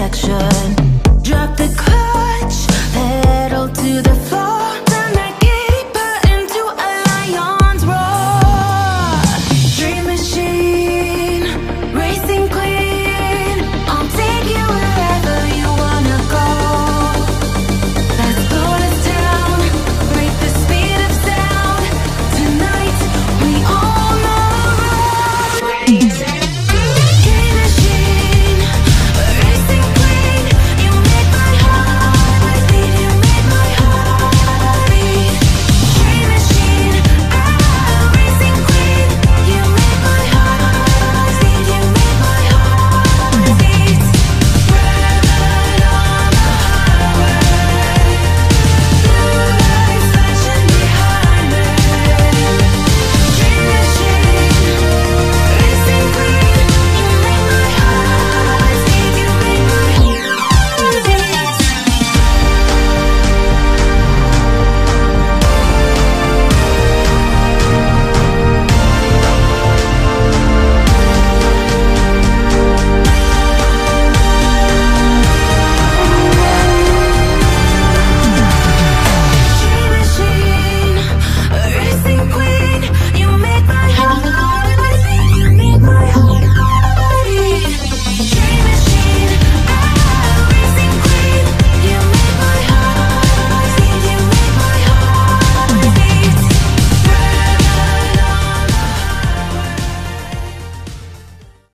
protection.